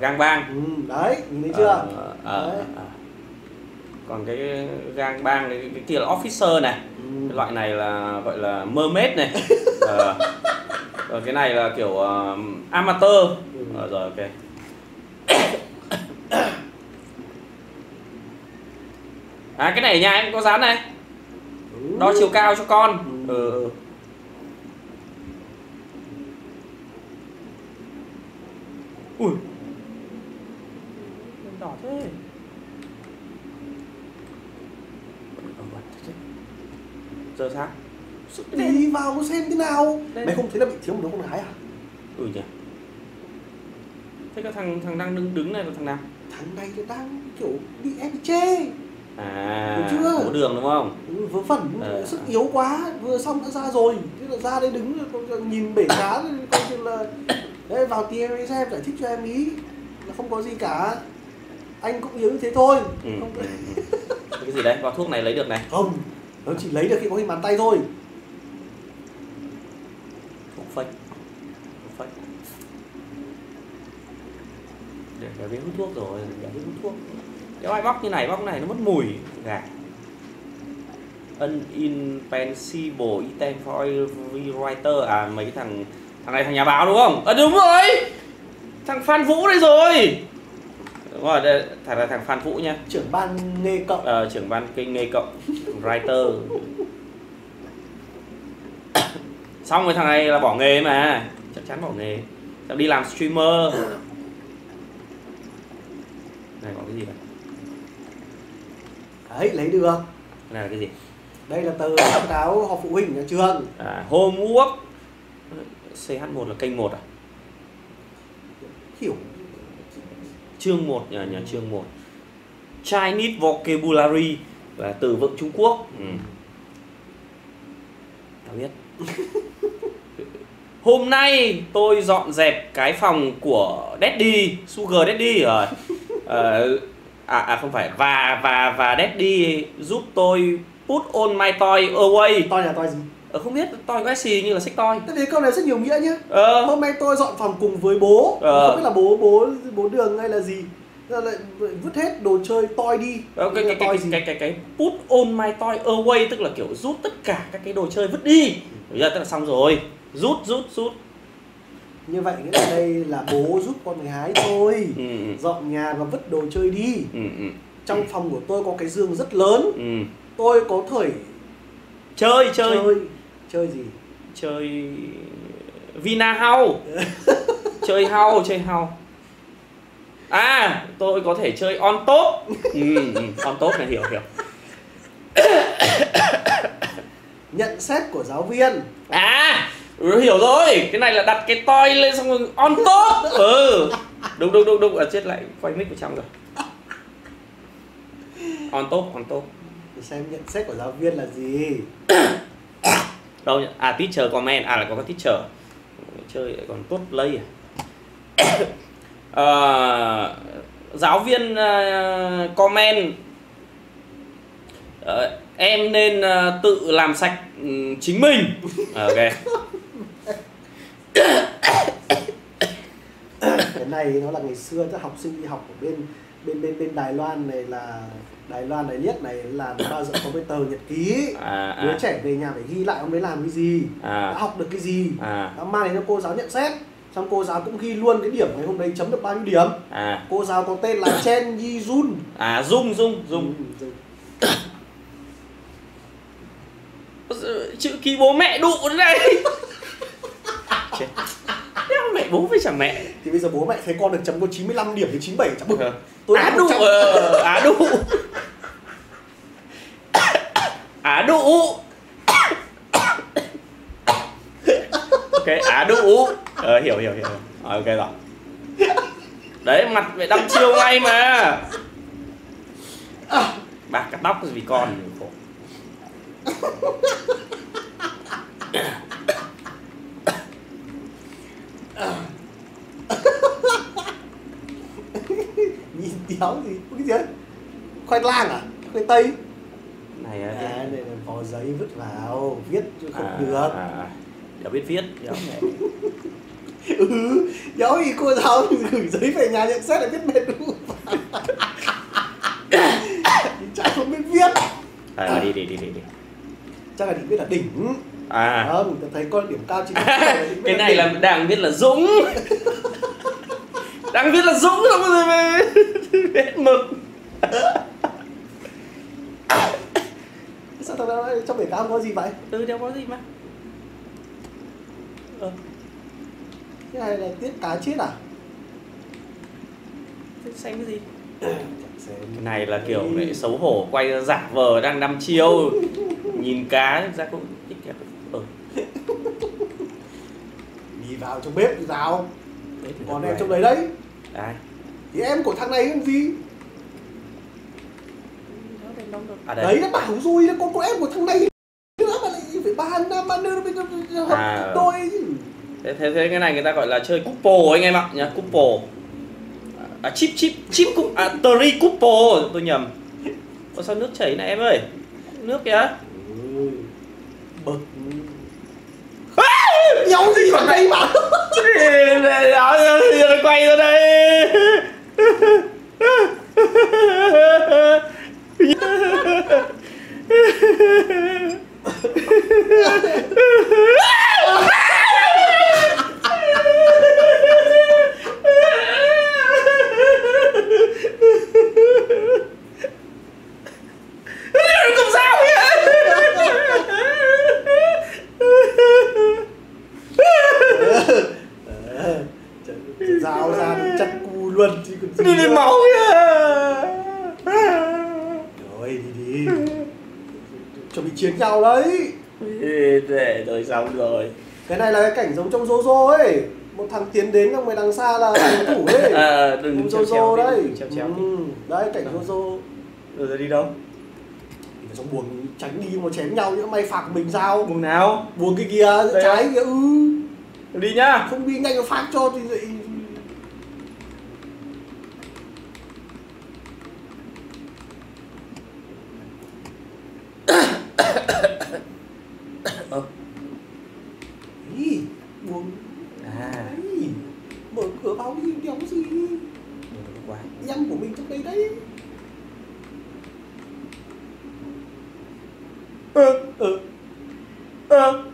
gang bang ừ, đấy thấy chưa Ờ, ờ, Đấy. ờ. còn cái gang bang cái, cái kia là officer này ừ. cái loại này là gọi là mermaid này (laughs) ờ. Rồi cái này là kiểu uh, amateur Ừ. ờ, rồi ok à cái này ở nhà em có dán này Ừ. đo chiều cao cho con Ừ. ừ. ừ. ui đỏ thế. Bật thế chứ. giờ sáng đi vào xem thế nào? Đây. mày không thấy là bị thiếu một đứa con gái à? Ừ nhỉ. Thế cái thằng thằng đang đứng đứng này là thằng nào? Thằng này thì đang kiểu bị em chê. À Đúng chưa? bố đường đúng không? Ừ, vớ vẩn Ờ. sức yếu quá vừa xong đã ra rồi. Thế là ra đây đứng nhìn bể cá coi như là đấy vào tìm em xem giải thích cho em ý. Là không có gì cả anh cũng yếu như thế thôi. Ừ. không, ừ, ừ. cái gì đấy? Có thuốc này lấy được này. Không nó chỉ lấy được khi có hình bàn tay thôi. Thuốc fake thuốc fake để để biết hút thuốc rồi để biết hút thuốc. Nếu ai bóc như này bóc này nó mất mùi. Gà. Uninpensible item for writer à mấy cái thằng thằng này thằng nhà báo đúng không? À đúng rồi! Thằng phan vũ đây rồi đúng rồi đây, thằng là thằng phan vũ nha trưởng ban nghề cộng. Ờ, trưởng ban kinh nghề cộng writer. Xong rồi thằng này là bỏ nghề mà chắc chắn bỏ nghề. Chắc đi làm streamer. Này còn cái gì đây đấy lấy được. Cái này là cái gì? Đây là tờ báo cáo họp phụ huynh nhà trường. À, homework. Ch1 là kênh 1 à? Hiểu chương 1 nhà nhà chương 1 Chinese vocabulary là từ vựng Trung Quốc. Ừ. Tao biết. (laughs) Hôm nay tôi dọn dẹp cái phòng của Daddy Sugar Daddy rồi. Ờ, à, à không phải và và và Daddy giúp tôi put on my toy away. Toi nhà toi gì ờ, không biết toy có gì như là sách toy Thế thì câu này rất nhiều nghĩa nhá. Ờ. Hôm nay tôi dọn phòng cùng với bố. Ờ. Không biết là bố bố bố đường hay là gì. Lại vứt hết đồ chơi toi đi. Ờ, cái, cái, cái, toi gì? cái, cái, cái put on my toy away tức là kiểu rút tất cả các cái đồ chơi vứt đi. Bây giờ tức là xong rồi. Rút rút rút. Như vậy nghĩa là đây là bố giúp con gái tôi ừ, ừ, Dọn nhà và vứt đồ chơi đi. Ừ, ừ, Trong phòng của tôi có cái giường rất lớn. Ừ. Tôi có thể chơi chơi. Chơi Chơi gì? chơi Vina House. (laughs) Chơi house chơi house. À tôi có thể chơi on top. (laughs) Ừ, ừ, on top này hiểu hiểu. (coughs) Nhận xét của giáo viên. À hiểu rồi. Cái này là đặt cái toy lên xong rồi on top. Ừ. Đúng đúng đúng đúng. Ở chết lại quay mic vào trong rồi. (coughs) On top on top. Để xem nhận xét của giáo viên là gì (coughs) đâu nhỉ? à teacher comment. À là có cái teacher. Chơi lại còn tốt lây à? (coughs) Ờ, giáo viên uh, comment. Uh, em nên uh, tự làm sạch um, chính mình. Ok. (coughs) Cái này nó là ngày xưa các học sinh đi học ở bên bên bên bên Đài Loan này là Đài Loan Đài Liếc này là bao giờ có cái tờ nhật ký. À, đứa à, trẻ về nhà phải ghi lại ông ấy làm cái gì đã à, học được cái gì. À, đã mang đến cho cô giáo nhận xét. Xong cô giáo cũng ghi luôn cái điểm ngày hôm đấy chấm được bao nhiêu điểm. À. Cô giáo có tên là Chen Yi Jun. À dung dung dung Ừ, chữ ký bố mẹ đụ thế (laughs) này mẹ bố với chả mẹ. Thì bây giờ bố mẹ thấy con được chấm có 95 điểm đến 97 chả bực. Tôi á 100. ờ, á đụ (coughs) á đụ ok á đụ ờ hiểu hiểu hiểu. Ờ, ok rồi. Đấy mặt phải đăm chiêu ngay mà. Bạc cắt tóc vì con. Khổ (coughs) (coughs) (laughs) nhìn téo gì? Có cái gì đấy? Khoai lang à? Khoai tây? Này á, à, này là vò giấy vứt vào viết chứ không à, được. à, đã biết viết đéo (laughs) ừ giáo thì cô giáo gửi giấy về nhà nhận xét là viết mệt đủ (coughs) chả không biết viết. À, đi đi đi đi đi. Chắc là định viết là đỉnh à. Không tao thấy con điểm cao chỉ (laughs) cái này là đang viết là dũng. (laughs) Đang viết là dũng xong rồi về. (laughs) Hết mực. Sao tao nói trong bể cá không có gì vậy? Ừ đéo có gì mà. Ờ, cái này là tiết cá chết à? Thế xem cái gì? Cái này là kiểu lại xấu hổ quay ra giả vờ đang đăm chiêu. Nhìn cá ra cũng thích kẹp ừ. Đi vào trong bếp đi vào. Đấy thì còn em trong đấy đấy. Đấy. thì em của thằng này làm gì? À đấy đấy nó bảo rồi là con của em của thằng này nữa mà lại phải ba nam ba nữ nó mới hợp À. đôi thế, thế thế cái này người ta gọi là chơi couple anh em ạ. Nhá couple. À chip chip chip cúp à tri couple. Tôi nhầm. Ủa sao nước chảy này em ơi? Nước kìa. Ừ. bực nhau gì vào đây mà. Đó giờ quay ra đây Không dao ra nó chặt cu luôn chứ còn gì đi đi nữa. máu kìa. Rồi đi đi. Chuẩn bị chiến nhau đấy. Để rồi xong rồi. Cái này là cái cảnh giống trong Jojo ấy. Một thằng tiến đến xong rồi đằng xa là đối thủ ấy. (laughs) À, đừng Jojo treo đấy. đi, treo đi. ừ. đấy cảnh Jojo. Rồi giờ đi đâu? Phải trong buồng tránh đi mà chém nhau nhỡ may phạt mình sao? Vùng nào? Buồng cái kia Đây trái kia ừ. Đi nhá. Không đi nhanh nó phát cho thì lại ờ Ý, buồng à Ý, mở cửa vào cái gì đéo có gì được quá em của mình trong đây đấy ờ ừ ờ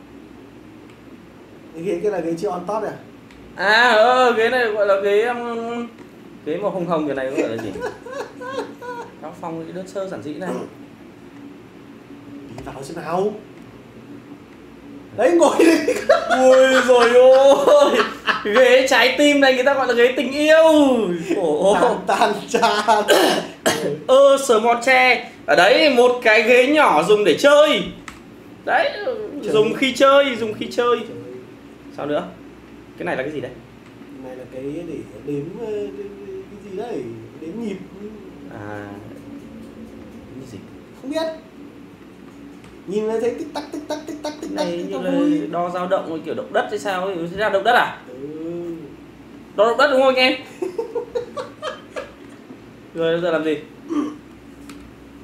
cái ghế chưa on top à? À ờ ghế này gọi là ghế um, ghế màu hồng hồng cái này gọi là gì? (laughs) Áo phong cái đơn sơ giản dị này. Đi vào xem nào. Đấy ngồi đi. Ui (laughs) rồi ôi ghế trái tim này người ta gọi là ghế tình yêu. Khổ. Tan tan ơ sờ mòn tre ở đấy một cái ghế nhỏ dùng để chơi. Đấy Chơi. dùng khi chơi dùng khi chơi sao nữa? Cái này là cái gì đấy này là cái để đếm ờ, cái, gì đấy? Đếm nhịp. À cái gì? Không biết. Nhìn là thấy tích tắc tích tắc tích tắc tích tắc này như là đo dao động kiểu động đất hay sao ấy. Thế ra động đất à? Ừ. đo động đất đúng không anh em? (laughs) Rồi giờ làm gì?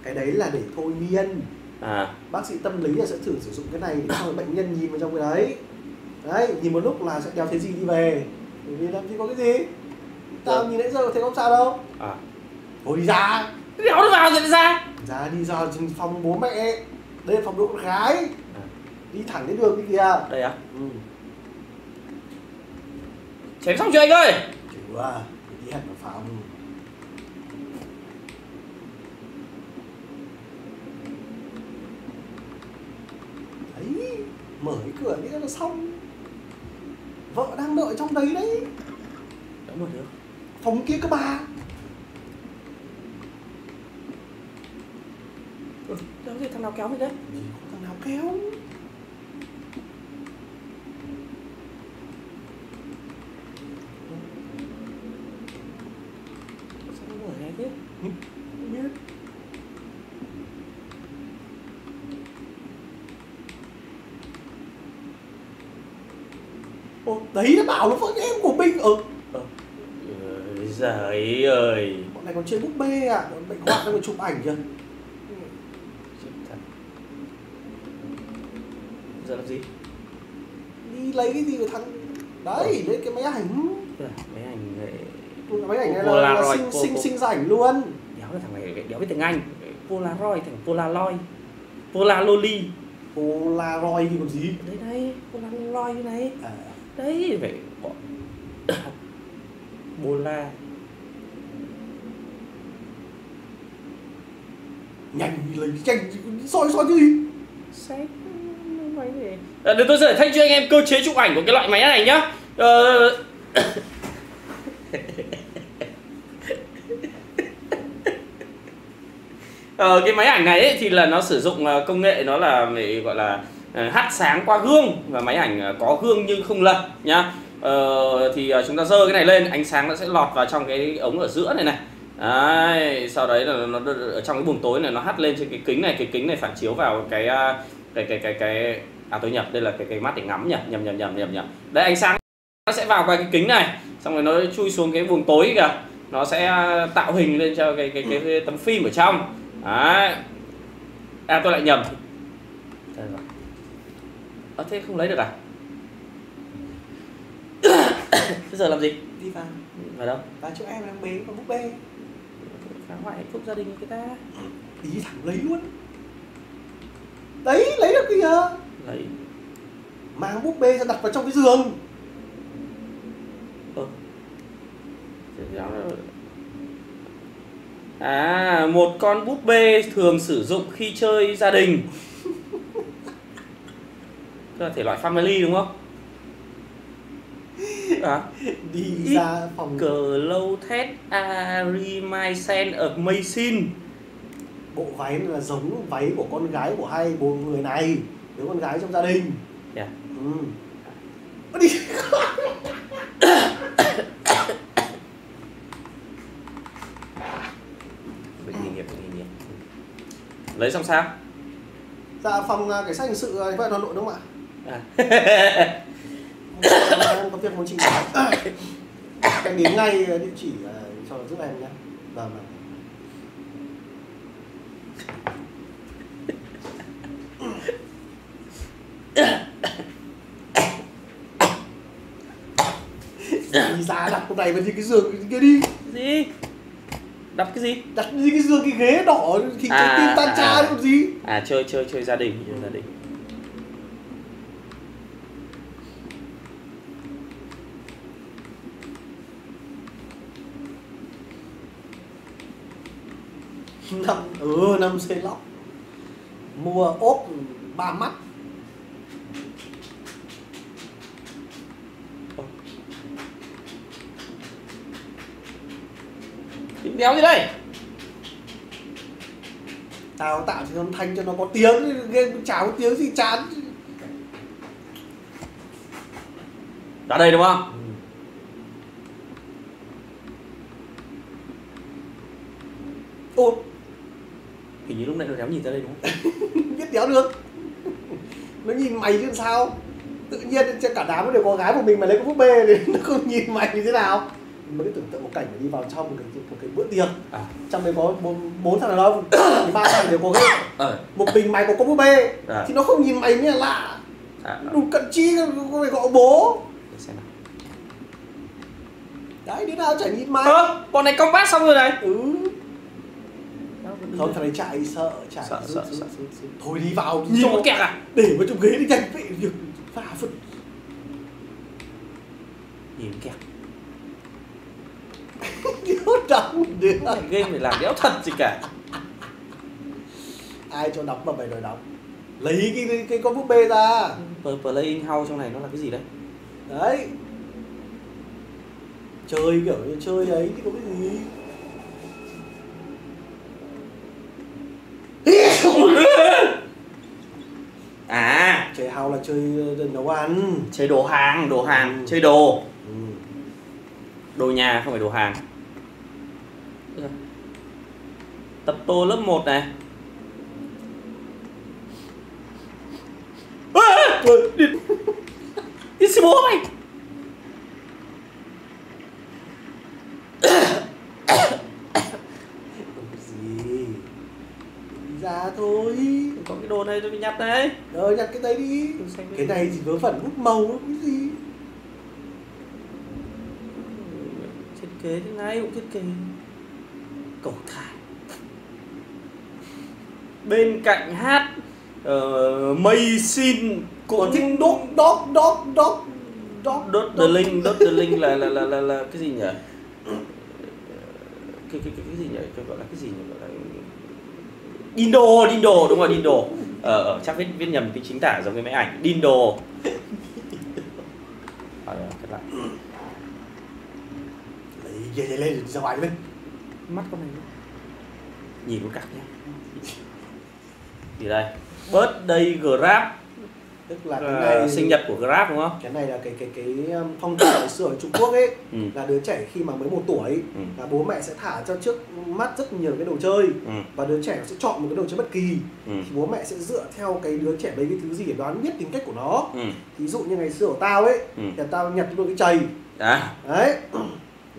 Cái đấy là để thôi miên. À. Bác sĩ tâm lý là sẽ thử sử dụng cái này để cho bệnh nhân nhìn vào trong cái đấy đấy nhìn một lúc là sẽ đeo thấy gì đi về. Bởi vì làm gì có cái gì? Tao Dạ. nhìn nãy giờ thấy không sao đâu. À. Thôi đi ra. Đéo nó vào rồi nó ra. Ra đi ra trên phòng bố mẹ. Đây là phòng con gái. À. đi thẳng đến đường đi kìa. Đây à? Ừ. chém xong chưa anh ơi? Chưa Đi hẳn vào phòng. Đấy Mở cái cửa đi là xong Vợ đang đợi trong đấy đấy. Đỡ mở được Phòng kia cơ bà. Ừ, Đâu gì thằng nào kéo mình đấy. Thằng nào kéo Sao nó mở ngay thế Ừ, Không biết Ồ, đấy nó bảo nó vợ em của mình. Ừ. Ờ. Giời ơi. Bọn này còn chơi búp bê à? Bọn bệnh hoạn đang chụp ảnh thật. Giờ làm gì? Đi lấy cái gì của thằng Đấy, lấy cái máy ảnh. Mấy anh này Máy ảnh này là, là Polaroid, sinh, sinh, sinh rảnh luôn. Đéo cái thằng này đéo biết tiếng Anh. Polaroid thằng Polaroid Polaloli. Polaroid thì còn gì? Đấy đây Polaroid này. À, Đấy phải có Bola Nhanh đi lấy nhanh soi soi cái gì? Sách máy này à, Để tôi giải thích cho anh em cơ chế chụp ảnh của cái loại máy này nhá. Ờ... (coughs) Ờ, cái máy ảnh này ấy, thì là nó sử dụng ờ, công nghệ nó là gọi là hắt sáng qua gương và máy ảnh ờ, có gương nhưng không lật nhá. Ờ, thì ờ, chúng ta dơ cái này lên ánh sáng nó sẽ lọt vào trong cái ống ở giữa này này. Đấy, sau đấy là nó, ở trong cái buồng tối này nó hắt lên trên cái kính này cái kính này phản chiếu vào cái ờ, cái cái cái cái à tôi nhập đây là cái cái mắt để ngắm nhỉ? Nhầm nhầm nhầm nhầm nhầm. Đấy ánh sáng nó sẽ vào qua cái kính này xong rồi nó chui xuống cái buồng tối kìa. Nó sẽ ờ, tạo hình lên cho cái cái cái, cái tấm phim ở trong. Đấy. À tôi lại nhầm Ờ, thế không lấy được à? (coughs) Bây giờ làm gì? Đi vào. Vào đâu? Vào chỗ em đang bế con búp bê. Phá hoại hạnh phúc gia đình người ta. Đi thẳng lấy luôn. Đấy lấy được kìa. Lấy. Mang búp bê ra đặt vào trong cái giường. Nó- à một con búp bê thường sử dụng khi chơi gia đình Tức là thể loại family đúng không? (laughs) À đi Ít ra phòng. Clothes Arimisen Amazing bộ váy là giống váy của con gái của hai bố người này đứa con gái trong gia đình. Yeah. ừ. Ơ đi. (coughs) Bệnh nghề nghiệp, bệnh nghề nghiệp Lấy xong sao? ra phòng à, cảnh sát hình sự à, Hà Nội đúng không ạ À. em có việc muốn chị em đến ngay địa chỉ à, cho giúp em nhé vâng vâng đi ra đặt con này vào cái giường kia đi gì? Đặt cái gì? đặt đi cái giường cái ghế đỏ thì trái À, tim tan à, tra à. còn gì À chơi chơi chơi gia đình, chơi gia đình năm ừ năm xây lóc mua ốp ba mắt Tính đéo gì đây? tao tạo cho âm thanh cho nó có tiếng game chả có tiếng gì chán Ra đây đúng không? ô Hình như lúc nãy nó đéo nhìn ra đây đúng không? (laughs) biết đéo được. Nó nhìn mày chứ sao? Tự nhiên cho cả đám nó đều có gái của mình mà lấy cái búp bê thì (laughs) nó không nhìn mày như thế nào? Mới tưởng tượng một cảnh mà đi vào trong một cái, một cái bữa tiệc. À. trong đấy có bốn, bốn thằng đàn ông (coughs) thì ba thằng đều có hết Ờ. Một mình mày có có búp bê À. thì nó không nhìn mày mới là lạ. À, đủ cận chi có phải gọi bố. Để xem nào. Đấy đứa nào chả nhìn mày. Ơ, bọn này combat xong rồi này. Ừ không thằng này chạy sợ chạy Sợ, run, sợ, run, sợ. run, run. thôi đi vào Nhìn một kẹt à? để vào trong ghế đi nhanh vậy việc phá phật. Nhìn kẹt. Đéo đóng được Cái này game phải làm đéo thật gì cả. Ai cho đóng mà mày đòi đóng? Lấy cái cái con búp bê ra. Pl- Playing House trong này nó là cái gì đấy? Đấy. Chơi kiểu như chơi ấy thì có cái gì À chơi hao là chơi ờ, nấu ăn. Chơi đồ hàng đồ hàng Ừ. chơi đồ. Ừ. đồ nhà không phải đồ hàng. Tập tô lớp 1 này. À, đi. Đi xe bố mày. Gì. Ra thôi có cái đồ này tôi bị nhặt đấy rồi nhặt cái đấy đi. Cái này thì vớ vẩn bút màu nó cái gì? Thiết kế thế này cũng thiết kế. Cầu thang bên cạnh hát uh, mây xin còn thích đốt đốt đốt đốt đốt đốt the link đốt the link là là là là, là cái gì nhỉ? Cái cái cái, cái gì nhỉ? Tôi gọi là cái gì nhỉ? Gọi là Dindo, Dindo đúng rồi Dindo. Ờ, ờ chắc viết viết nhầm cái chính tả giống cái máy ảnh. Dindo. Ờ, cất lại. lấy ghê lên lên ra ngoài lên Mắt con này. Nhìn con cặc nhá. Gì đây? Birthday Grab. Tức là cái này sinh nhật của Grab đúng không? cái này là cái cái cái um, phong tục ngày xưa ở Trung Quốc ấy Ừ. là đứa trẻ khi mà mới một tuổi Ừ. là bố mẹ sẽ thả cho trước mắt rất nhiều cái đồ chơi Ừ. và đứa trẻ sẽ chọn một cái đồ chơi bất kỳ Ừ. thì bố mẹ sẽ dựa theo cái đứa trẻ lấy cái thứ gì để đoán biết tính cách của nó Ừ. ví dụ như ngày xưa của tao ấy Ừ. thì tao nhặt được cái chày À. đấy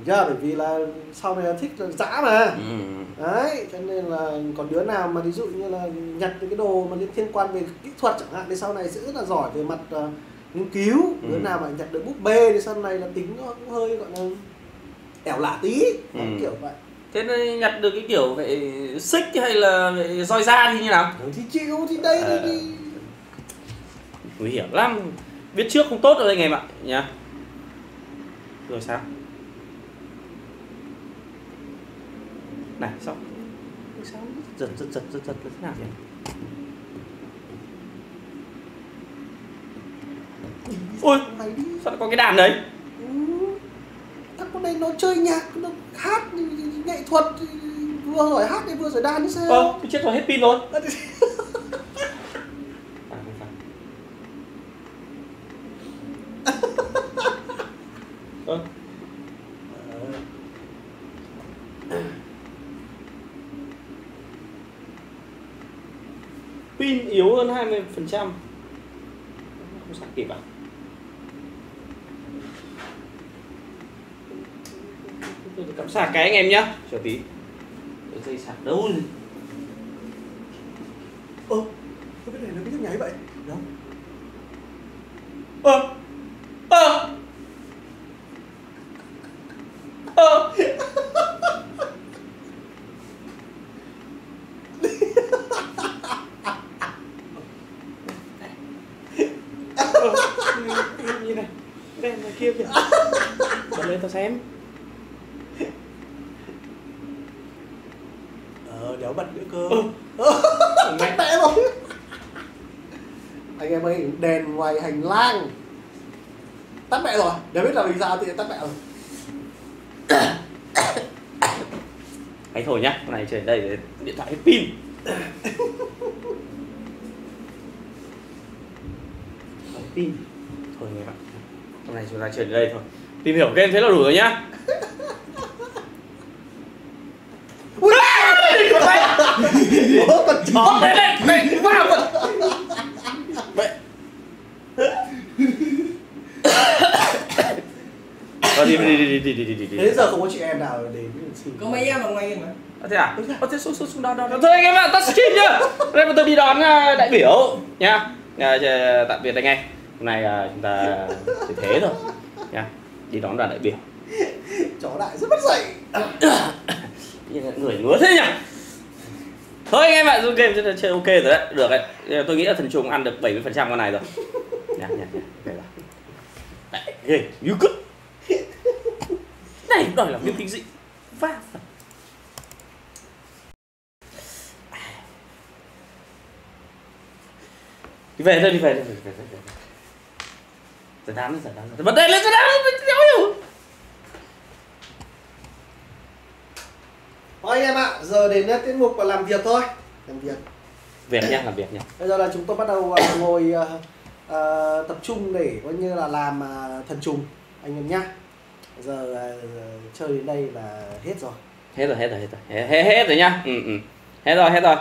chưa bởi vì là sau này thích là dã mà Ừ. đấy cho nên là còn đứa nào mà ví dụ như là nhặt những cái đồ mà liên liên quan về kỹ thuật chẳng hạn thì sau này sẽ rất là giỏi về mặt ờ, nghiên cứu Ừ. đứa nào mà nhặt được búp bê thì sau này là tính nó cũng hơi gọi là ẻo lả tí Ừ. kiểu vậy Thế nó nhặt được cái kiểu vậy xích hay là vậy roi da thì như nào? Ừ, thì chịu thì đây Ờ. thì, nguy hiểm lắm biết trước không tốt rồi anh em ạ nhá rồi sao này sao giật giật giật giật giật thế nào nhỉ? Ôi sao lại có cái đàn đấy? Ừ. thằng con này nó chơi nhạc nó hát nghệ thuật vừa giỏi hát thì vừa giỏi đàn chứ sao? Ơ tôi chết rồi hết pin rồi. Ờ, (laughs) (laughs) thì- à, không phải. ơ pin yếu hơn 20 phần trăm. Không sạc kịp à tôi cắm sạc cái anh em nhá. Chờ tí. Cái dây sạc đâu? Rồi? ơ cái này nó biết nháy vậy đâu ơ ơ ơ Ờ, như- như này đèn này kia kìa xem (laughs) ờ đéo bật nữa cơ Ừ. tắt Mẹ. mẹ rồi anh em ơi đèn ngoài hành lang tắt mẹ rồi để biết là vì sao thì tắt mẹ rồi (coughs) Đấy thôi nhá, con này ở đây để điện thoại hết pin. (coughs) Pin. Thôi nghe bạn. Hôm nay chúng ta ở đây thôi tìm hiểu game thế là đủ rồi nhá. Ủa, đấy, đấy, đấy, vào Rồi đi đi đi đi đi đi đi Thế giờ không có chị em nào đến Có mấy em ở ngoài em mà. À, Thế à? Ờ, thế xuống xuống xuống đón đón Thôi anh em ạ, tắt stream nhá. Đây mà tôi đi đón ờ, đại biểu nha à, Tạm biệt anh em. Hôm nay ờ, chúng ta (laughs) chỉ thế thôi nha Đi đón đoàn đại biểu. (laughs) chó đại rất mất dậy (coughs) người ngứa thế nhỉ? Thôi anh em ạ, game rất là chơi ok rồi đấy, được đấy. Tôi nghĩ là thần trùng ăn được 70% con này rồi. Nhá nhá nhá. Ghê, you good. Này đòi làm phim kinh dị va đi về thôi đi về đi về, về, về. Giải tán giải tán bật đèn lên tán lên đéo hiểu Thôi anh em ạ, giờ đến tiết mục và làm việc thôi. Làm việc. Việc nha làm việc nha Bây giờ là chúng tôi bắt đầu à, ngồi à, à, tập trung để coi như là làm à, thần trùng. Anh em nhá. Giờ à, chơi đến đây là hết rồi. Hết rồi hết rồi hết rồi. Hết, hết, hết rồi nhá. Ừ, ừ. hết rồi hết rồi